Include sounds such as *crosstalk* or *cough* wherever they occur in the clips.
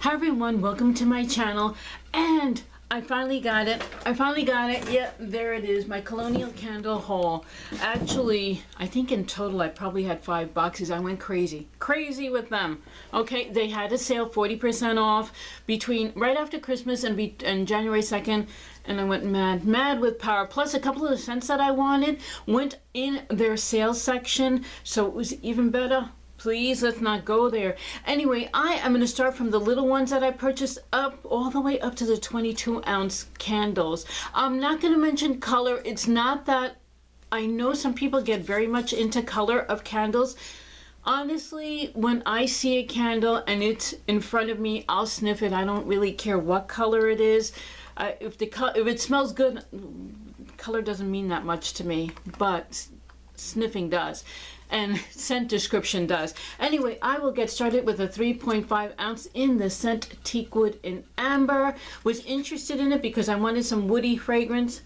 Hi everyone, welcome to my channel. And I finally got it. I finally got it. Yep, there it is, my Colonial Candle haul. Actually, I think in total I probably had five boxes. I went crazy. Crazy with them. Okay, they had a sale 40% off between right after Christmas and, be, and January 2nd. And I went mad, mad with power. Plus a couple of the scents that I wanted went in their sales section. So it was even better please let's not go there. Anyway i am going to start from the little ones that i purchased up all the way up to the 22 ounce candles. I'm not going to mention color. It's not that i know some people get very much into color of candles. Honestly when i see a candle and it's in front of me i'll sniff it. I don't really care what color it is. Uh, if the if it smells good color doesn't mean that much to me but sniffing does and scent description does. Anyway, I will get started with a 3.5 ounce in the scent Teakwood in Amber. Was interested in it because I wanted some woody fragrance.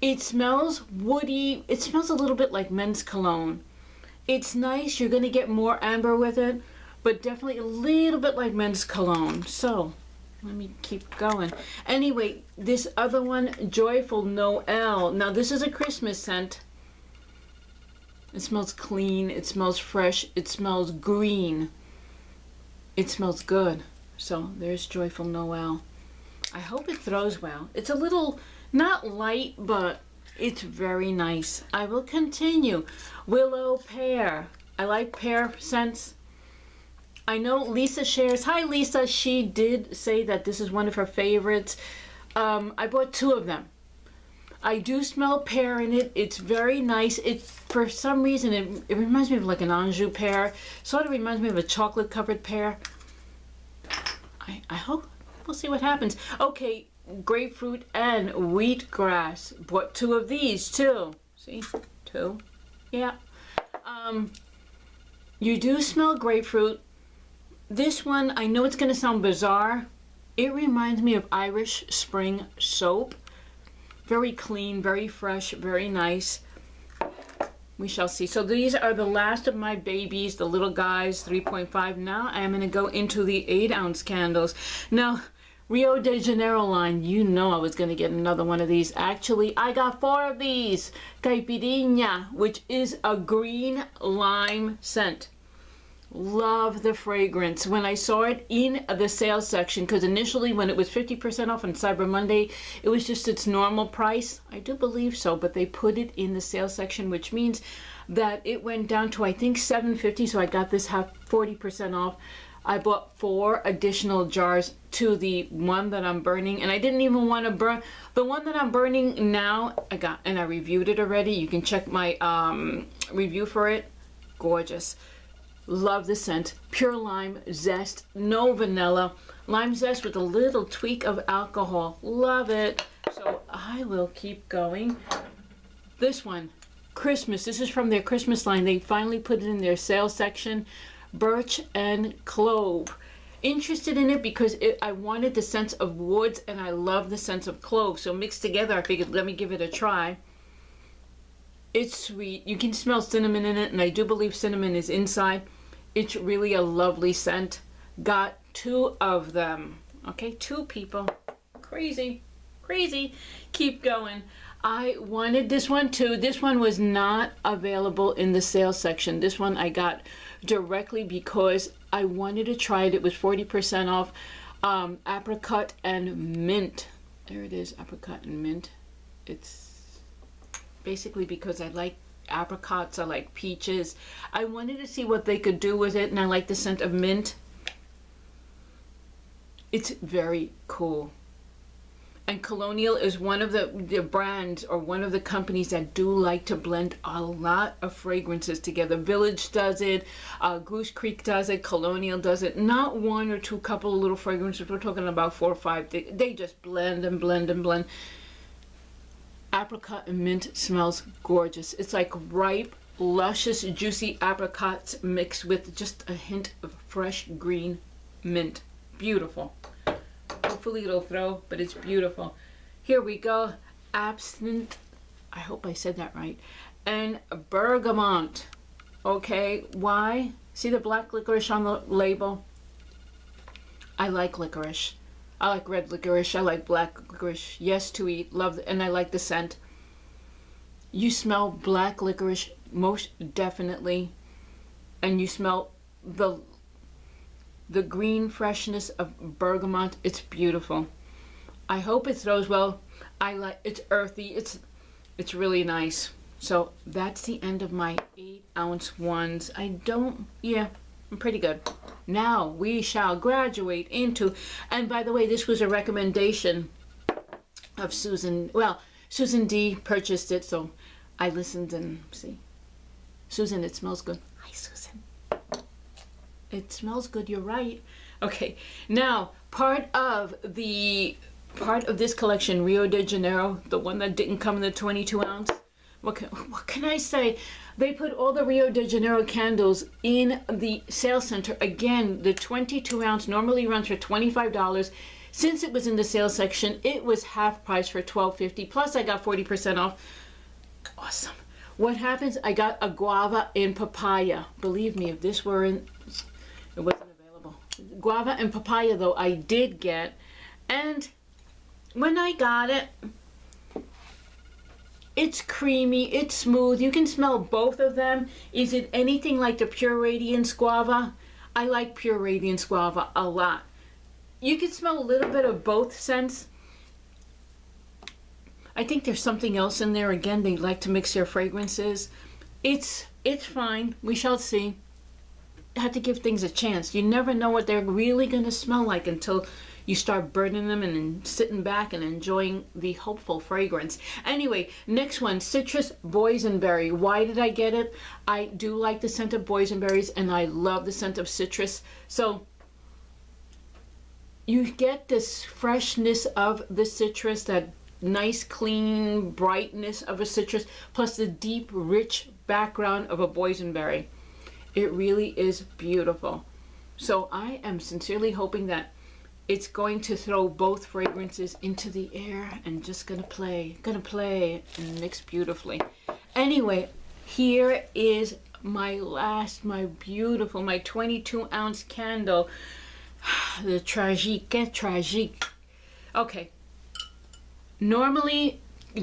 It smells woody. It smells a little bit like men's cologne. It's nice. You're going to get more amber with it, but definitely a little bit like men's cologne. So let me keep going. Anyway, this other one, Joyful Noel. Now, this is a Christmas scent. It smells clean, it smells fresh, it smells green. It smells good. So there's Joyful Noel. I hope it throws well. It's a little, not light, but it's very nice. I will continue. Willow Pear. I like pear scents. I know Lisa shares. Hi Lisa, she did say that this is one of her favorites. Um, I bought two of them. I do smell pear in it. It's very nice. It for some reason it, it reminds me of like an Anjou pear. Sort of reminds me of a chocolate covered pear. I, I hope we'll see what happens. Okay, grapefruit and wheatgrass. Bought two of these too. See, two. Yeah. Um, you do smell grapefruit. This one, I know it's gonna sound bizarre. It reminds me of Irish Spring soap. Very clean, very fresh, very nice. We shall see. So these are the last of my babies, the little guys, 3.5. Now I am going to go into the 8 ounce candles. Now, Rio de Janeiro line, you know I was going to get another one of these. Actually, I got four of these. Caipirinha, which is a green lime scent love the fragrance. When I saw it in the sales section because initially when it was 50% off on Cyber Monday it was just its normal price. I do believe so but they put it in the sales section which means that it went down to I think 750 so I got this half 40% off. I bought four additional jars to the one that I'm burning and I didn't even want to burn the one that I'm burning now I got and I reviewed it already. You can check my um, review for it. Gorgeous Love the scent. Pure lime zest, no vanilla. Lime zest with a little tweak of alcohol. Love it. So I will keep going. This one, Christmas. This is from their Christmas line. They finally put it in their sales section. Birch and clove. Interested in it because it, I wanted the sense of woods and I love the sense of clove. So mixed together, I figured let me give it a try. It's sweet. You can smell cinnamon in it, and I do believe cinnamon is inside. It's really a lovely scent. Got two of them. Okay, two people. Crazy, crazy. Keep going. I wanted this one too. This one was not available in the sales section. This one I got directly because I wanted to try it. It was 40% off um, apricot and mint. There it is, apricot and mint. It's basically because I like apricots, I like peaches. I wanted to see what they could do with it and I like the scent of mint. It's very cool. And Colonial is one of the, the brands or one of the companies that do like to blend a lot of fragrances together. Village does it, uh, Goose Creek does it, Colonial does it. Not one or two couple of little fragrances. We're talking about four or five. They, they just blend and blend and blend apricot and mint smells gorgeous. It's like ripe, luscious, juicy apricots mixed with just a hint of fresh green mint. Beautiful. Hopefully it'll throw, but it's beautiful. Here we go. Absinthe. I hope I said that right. And bergamot. Okay, why? See the black licorice on the label? I like licorice. I like red licorice. I like black licorice. Yes, to eat. Love, and I like the scent. You smell black licorice most definitely, and you smell the the green freshness of bergamot. It's beautiful. I hope it throws well. I like it's earthy. It's it's really nice. So that's the end of my eight ounce ones. I don't yeah, I'm pretty good. Now we shall graduate into and by the way, this was a recommendation of Susan well, Susan D purchased it, so I listened and see. Susan, it smells good. Hi Susan. It smells good, you're right. Okay, now part of the part of this collection, Rio de Janeiro, the one that didn't come in the 22 ounce. What can, *laughs* what can I say? They put all the Rio de Janeiro candles in the sale center. Again, the 22 ounce normally runs for $25. Since it was in the sale section, it was half price for $12.50. Plus, I got 40% off. Awesome. What happens? I got a guava and papaya. Believe me, if this were in, it wasn't available. Guava and papaya, though, I did get. And when I got it, it's creamy, it's smooth. You can smell both of them. Is it anything like the Pure Radiance Guava? I like Pure Radiance Guava a lot. You can smell a little bit of both scents. I think there's something else in there. Again, they like to mix their fragrances. It's it's fine. We shall see. have to give things a chance. You never know what they're really going to smell like until you start burning them and sitting back and enjoying the hopeful fragrance. Anyway, next one, citrus boysenberry. Why did I get it? I do like the scent of boysenberries and I love the scent of citrus. So you get this freshness of the citrus, that nice clean brightness of a citrus, plus the deep rich background of a boysenberry. It really is beautiful. So I am sincerely hoping that it's going to throw both fragrances into the air and just gonna play, gonna play and mix beautifully. Anyway, here is my last, my beautiful, my 22 ounce candle. *sighs* The Tragique, eh, Tragique. Okay. Normally,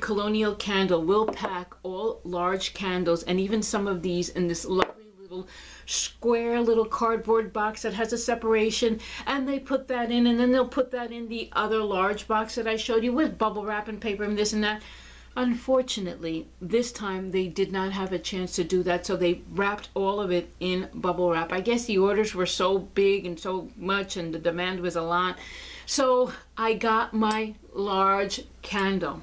Colonial Candle will pack all large candles and even some of these in this little square little cardboard box that has a separation and they put that in and then they'll put that in the other large box that I showed you with bubble wrap and paper and this and that. Unfortunately, this time they did not have a chance to do that, so they wrapped all of it in bubble wrap. I guess the orders were so big and so much, and the demand was a lot. So I got my large candle.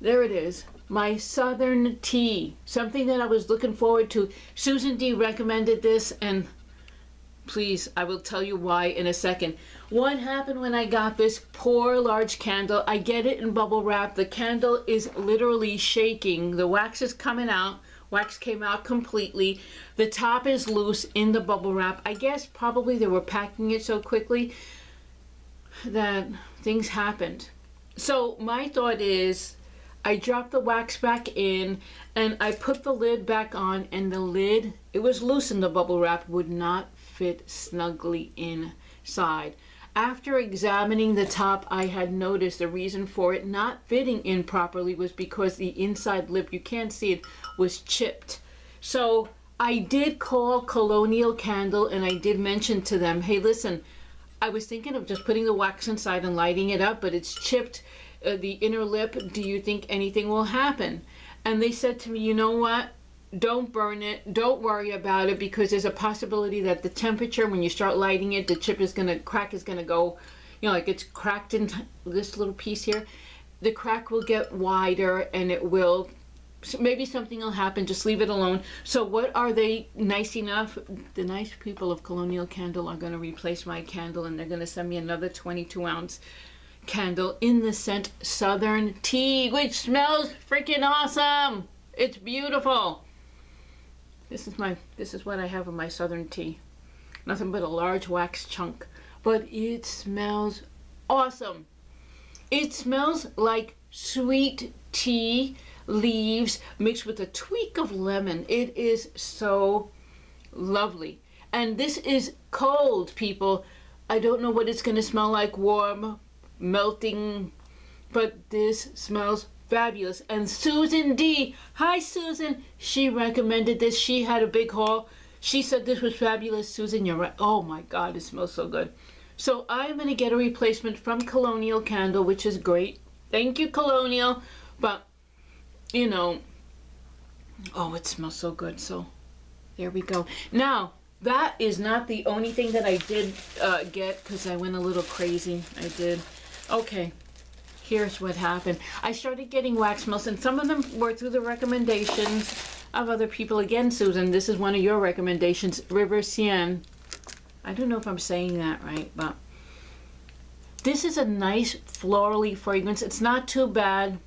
There it is my Southern tea, something that I was looking forward to. Susan D recommended this, and please, I will tell you why in a second. What happened when I got this poor large candle? I get it in bubble wrap. The candle is literally shaking. The wax is coming out. Wax came out completely. The top is loose in the bubble wrap. I guess probably they were packing it so quickly that things happened. So my thought is I dropped the wax back in and I put the lid back on and the lid, it was loose in the bubble wrap, would not fit snugly inside. After examining the top, I had noticed the reason for it not fitting in properly was because the inside lip, you can't see it, was chipped. So I did call Colonial Candle and I did mention to them, hey, listen, I was thinking of just putting the wax inside and lighting it up, but it's chipped uh, the inner lip, do you think anything will happen? And they said to me, you know what? Don't burn it. Don't worry about it because there's a possibility that the temperature, when you start lighting it, the chip is going to, crack is going to go, you know, like it's cracked in this little piece here. The crack will get wider and it will maybe something will happen just leave it alone so what are they nice enough the nice people of colonial candle are going to replace my candle and they're going to send me another 22 ounce candle in the scent Southern Tea, which smells freaking awesome. It's beautiful. This is my this is what I have in my Southern Tea. Nothing but a large wax chunk, but it smells awesome. It smells like sweet tea leaves mixed with a tweak of lemon. It is so lovely. And this is cold, people I don't know what it's going to smell like warm, melting, but this smells fabulous. And Susan D, hi Susan, she recommended this. She had a big haul. She said this was fabulous. Susan, you're right. Oh my God, it smells so good. So I'm going to get a replacement from Colonial Candle, which is great. Thank you, Colonial. But, you know, oh, it smells so good. So there we go. Now, that is not the only thing that I did uh, get because I went a little crazy. I did. Okay, here's what happened. I started getting wax melts, and some of them were through the recommendations of other people. Again, Susan, this is one of your recommendations, River Seine. I don't know if I'm saying that right, but this is a nice florally fragrance. It's not too bad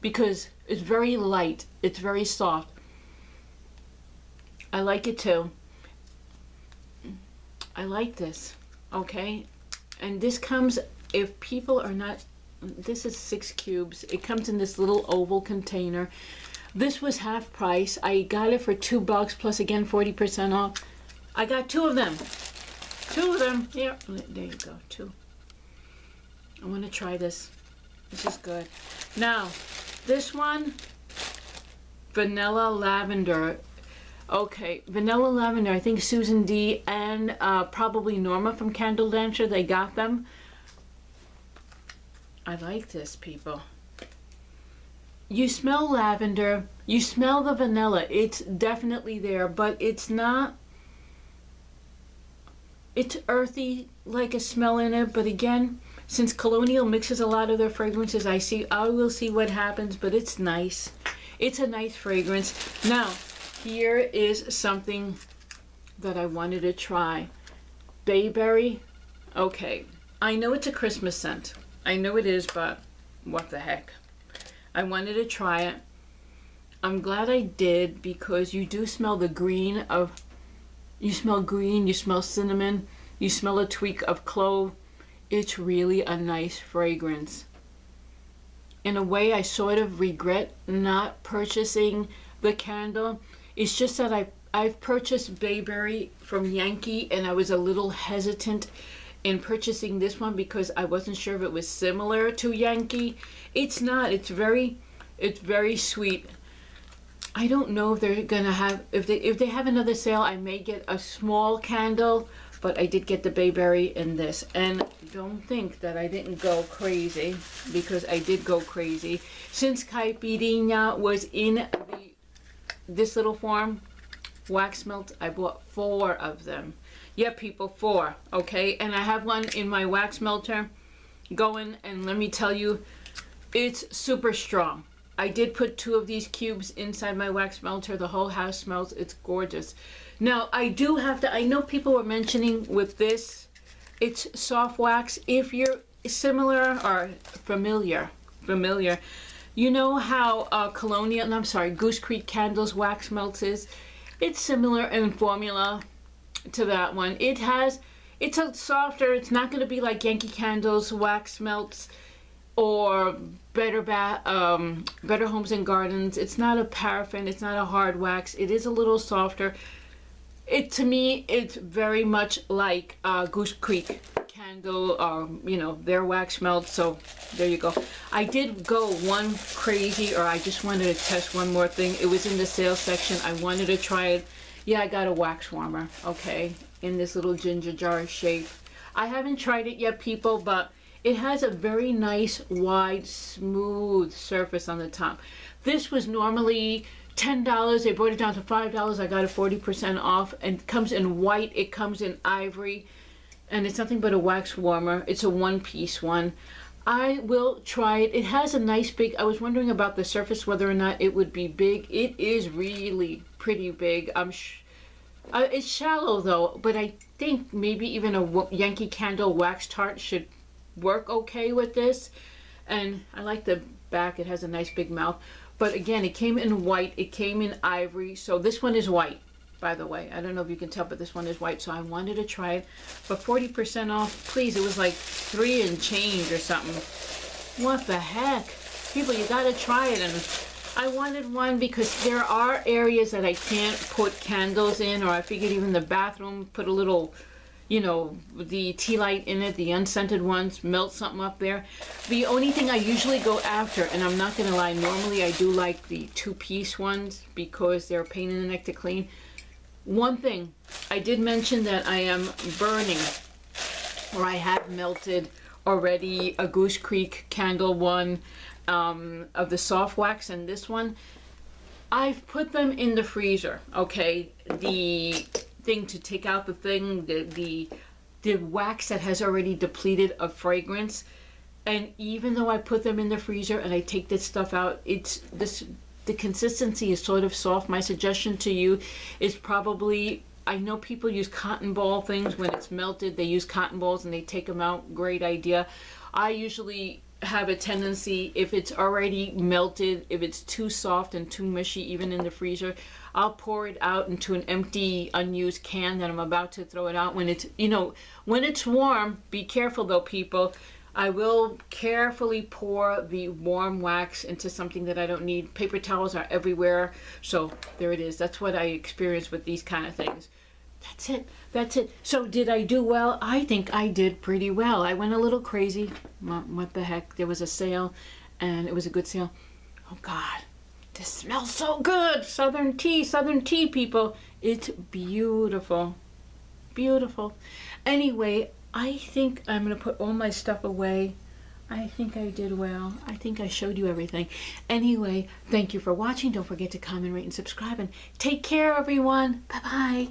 because it's very light. It's very soft. I like it too. I like this, okay? And this comes, if people are not, this is six cubes. It comes in this little oval container. This was half price. I got it for two bucks plus again 40% off. I got two of them. Two of them. Yeah, there you go, two. I want to try this. This is good. Now, this one, vanilla lavender. Okay, Vanilla Lavender, I think Susan D and uh, probably Norma from Candle Dancer, they got them. I like this, people. You smell lavender, you smell the vanilla, it's definitely there, but it's not, it's earthy, like a smell in it, but again, since Colonial mixes a lot of their fragrances, I see, I will see what happens, but it's nice. It's a nice fragrance. Now, here is something that I wanted to try. Bayberry. Okay, I know it's a Christmas scent. I know it is, but what the heck. I wanted to try it. I'm glad I did because you do smell the green of, you smell green, you smell cinnamon, you smell a tweak of clove. It's really a nice fragrance. In a way, I sort of regret not purchasing the candle it's just that I I've purchased Bayberry from Yankee and I was a little hesitant in purchasing this one because I wasn't sure if it was similar to Yankee. It's not. It's very it's very sweet. I don't know if they're gonna have if they if they have another sale I may get a small candle but I did get the Bayberry in this and don't think that I didn't go crazy because I did go crazy since Caipirinha was in the this little form, wax melt, I bought four of them. Yeah, people, four, okay? And I have one in my wax melter going, and let me tell you, it's super strong. I did put two of these cubes inside my wax melter. The whole house smells. It's gorgeous. Now, I do have to, I know people were mentioning with this, it's soft wax. If you're similar or familiar, familiar, you know how uh, Colonial, no, I'm sorry, Goose Creek Candles wax melts is? It's similar in formula to that one. It has, it's a softer, it's not going to be like Yankee Candles wax melts or Better ba um, Better Homes and Gardens. It's not a paraffin, it's not a hard wax. It is a little softer. It to me, it's very much like uh, Goose Creek candle, um, you know, their wax melt. So there you go. I did go one crazy, or I just wanted to test one more thing. It was in the sales section. I wanted to try it. Yeah, I got a wax warmer, okay, in this little ginger jar shape. I haven't tried it yet, people, but it has a very nice, wide, smooth surface on the top. This was normally $10. They brought it down to $5. I got a 40% off and comes in white. It comes in ivory and it's nothing but a wax warmer. It's a one-piece one. I will try it. It has a nice big, I was wondering about the surface, whether or not it would be big. It is really pretty big. I'm uh, it's shallow though, but I think maybe even a Yankee Candle wax tart should work okay with this. And I like the back. It has a nice big mouth. But again, it came in white. It came in ivory. So this one is white by the way. I don't know if you can tell, but this one is white, so I wanted to try it. But 40% off, please, it was like three and change or something. What the heck? People, you gotta try it. And I wanted one because there are areas that I can't put candles in, or I figured even the bathroom, put a little, you know, the tea light in it, the unscented ones, melt something up there. The only thing I usually go after, and I'm not gonna lie, normally I do like the two-piece ones because they're a pain in the neck to clean. One thing, I did mention that I am burning, or I have melted already a Goose Creek candle one um, of the soft wax and this one. I've put them in the freezer, okay? The thing to take out the thing, the, the, the wax that has already depleted of fragrance. And even though I put them in the freezer and I take this stuff out, it's this the consistency is sort of soft. My suggestion to you is probably I know people use cotton ball things when it's melted. They use cotton balls and they take them out. Great idea. I usually have a tendency if it's already melted, if it's too soft and too mushy, even in the freezer, I'll pour it out into an empty, unused can that I'm about to throw it out. When it's, you know, when it's warm, be careful though, people. I will carefully pour the warm wax into something that I don't need. Paper towels are everywhere. So there it is. That's what I experience with these kind of things. That's it. That's it. So did I do well? I think I did pretty well. I went a little crazy. What the heck? There was a sale and it was a good sale. Oh God. This smells so good. Southern tea, Southern tea, people. It's beautiful. Beautiful. Anyway, I think I'm going to put all my stuff away. I think I did well. I think I showed you everything. Anyway, thank you for watching. Don't forget to comment, rate, and subscribe. And take care, everyone. Bye-bye.